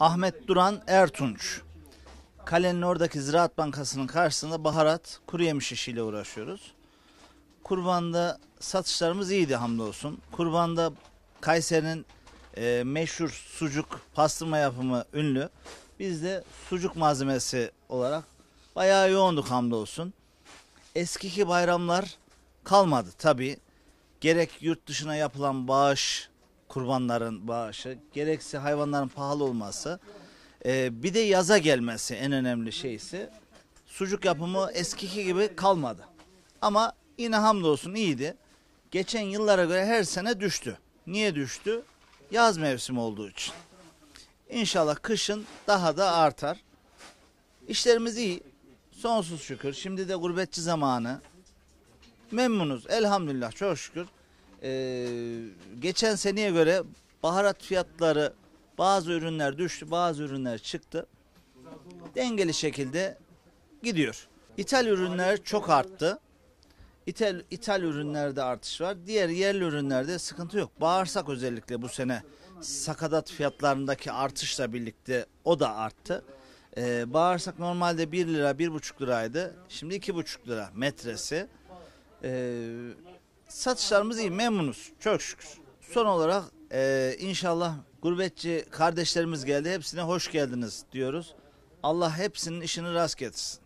Ahmet Duran Ertunç. Kalenin oradaki Ziraat Bankası'nın karşısında baharat, kuru yemiş işiyle uğraşıyoruz. Kurbanda satışlarımız iyiydi hamdolsun. Kurbanda Kayseri'nin e, meşhur sucuk pastırma yapımı ünlü. Biz de sucuk malzemesi olarak bayağı yoğunduk hamdolsun. Eskiki bayramlar kalmadı tabii. Gerek yurt dışına yapılan bağış, kurbanların bağışı, gerekse hayvanların pahalı olması. e, bir de yaza gelmesi en önemli şeysi. Sucuk yapımı eskiki gibi kalmadı. Ama yine hamdolsun iyiydi. Geçen yıllara göre her sene düştü. Niye düştü? Yaz mevsimi olduğu için. İnşallah kışın daha da artar. İşlerimiz iyi. Sonsuz şükür. Şimdi de gurbetçi zamanı. Memnunuz. Elhamdülillah çok şükür. Ee, geçen seneye göre baharat fiyatları bazı ürünler düştü, bazı ürünler çıktı. Dengeli şekilde gidiyor. İthal ürünler çok arttı. İthal, ithal ürünlerde artış var. Diğer yerli ürünlerde sıkıntı yok. Bağırsak özellikle bu sene sakatat fiyatlarındaki artışla birlikte o da arttı. Ee, bağırsak normalde 1 lira 1,5 liraydı. Şimdi 2,5 lira metresi. Ee, satışlarımız iyi memnunuz çok şükür. Son olarak e, inşallah gurbetçi kardeşlerimiz geldi. Hepsine hoş geldiniz diyoruz. Allah hepsinin işini rast getirsin.